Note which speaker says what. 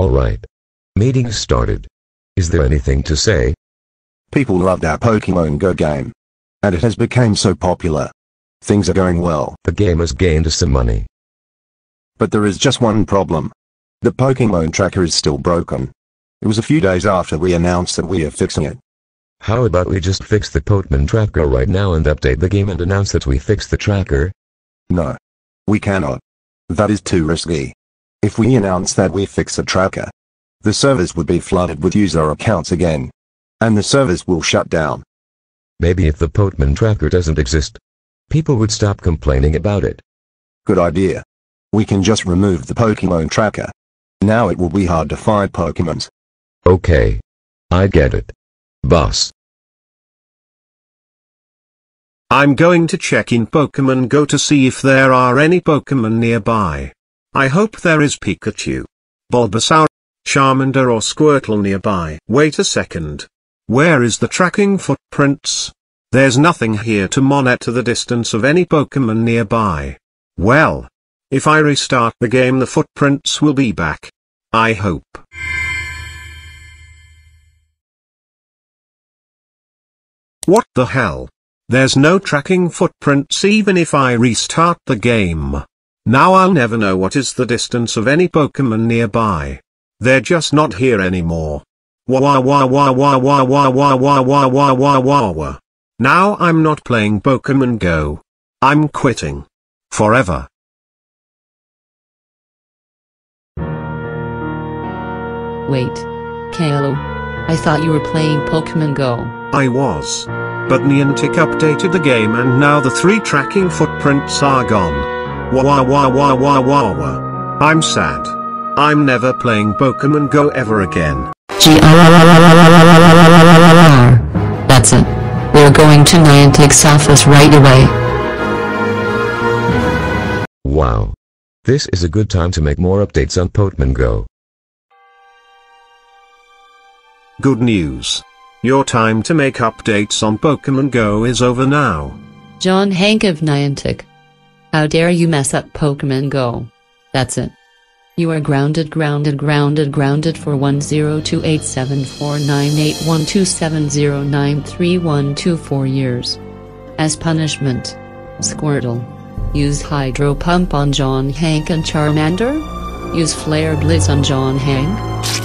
Speaker 1: Alright. Meeting started. Is there anything to say?
Speaker 2: People loved our Pokemon Go game. And it has become so popular. Things are going well.
Speaker 1: The game has gained us some money.
Speaker 2: But there is just one problem. The Pokemon tracker is still broken. It was a few days after we announced that we are fixing it.
Speaker 1: How about we just fix the Pokemon tracker right now and update the game and announce that we fixed the tracker?
Speaker 2: No. We cannot. That is too risky. If we announce that we fix a tracker, the servers would be flooded with user accounts again. And the servers will shut down.
Speaker 1: Maybe if the Pokemon tracker doesn't exist, people would stop complaining about it.
Speaker 2: Good idea. We can just remove the Pokemon tracker. Now it will be hard to find Pokemons.
Speaker 1: Okay. I get it. Boss.
Speaker 3: I'm going to check in Pokemon Go to see if there are any Pokemon nearby. I hope there is Pikachu, Bulbasaur, Charmander or Squirtle nearby. Wait a second. Where is the tracking footprints? There's nothing here to monitor the distance of any Pokemon nearby. Well, if I restart the game the footprints will be back. I hope. What the hell? There's no tracking footprints even if I restart the game. Now I'll never know what is the distance of any Pokemon nearby. They're just not here anymore. Wah wah wah wah wah wah wah wah wah wah wah wah wah wah. Now I'm not playing Pokemon Go. I'm quitting. Forever.
Speaker 4: Wait. Kalo. I thought you were playing Pokemon Go.
Speaker 3: I was. But Niantic updated the game and now the three tracking footprints are gone. Wah wah wah wah wah wah wah. I'm sad. I'm never playing Pokemon Go ever again.
Speaker 4: G That's it. We're going to Niantic's office right away.
Speaker 1: Wow. This is a good time to make more updates on Pokemon Go.
Speaker 3: Good news. Your time to make updates on Pokemon Go is over now.
Speaker 4: John Hank of Niantic. How dare you mess up Pokemon Go. That's it. You are grounded grounded grounded grounded for 10287498127093124 years. As punishment. Squirtle. Use Hydro Pump on John Hank and Charmander? Use Flare Blitz on John Hank?